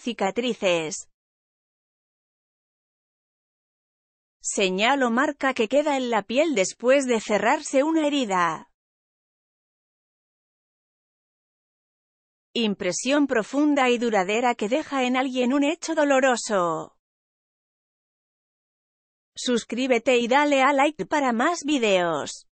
Cicatrices. Señal o marca que queda en la piel después de cerrarse una herida. Impresión profunda y duradera que deja en alguien un hecho doloroso. Suscríbete y dale a like para más videos.